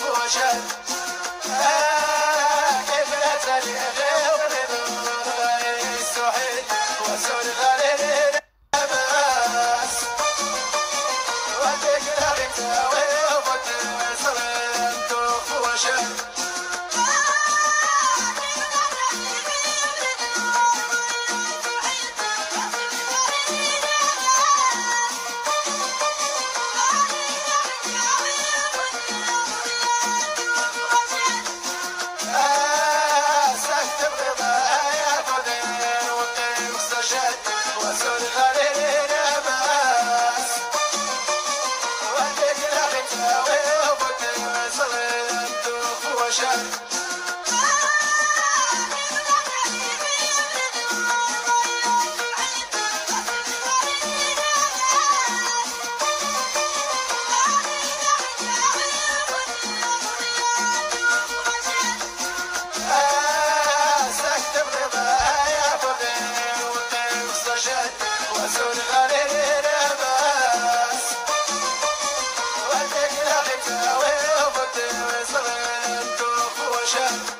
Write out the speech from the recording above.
توجد قبلة الغير من غير السعيد وسن غير الأباس وتقدر تساوي وتنصر أنت وجد culture.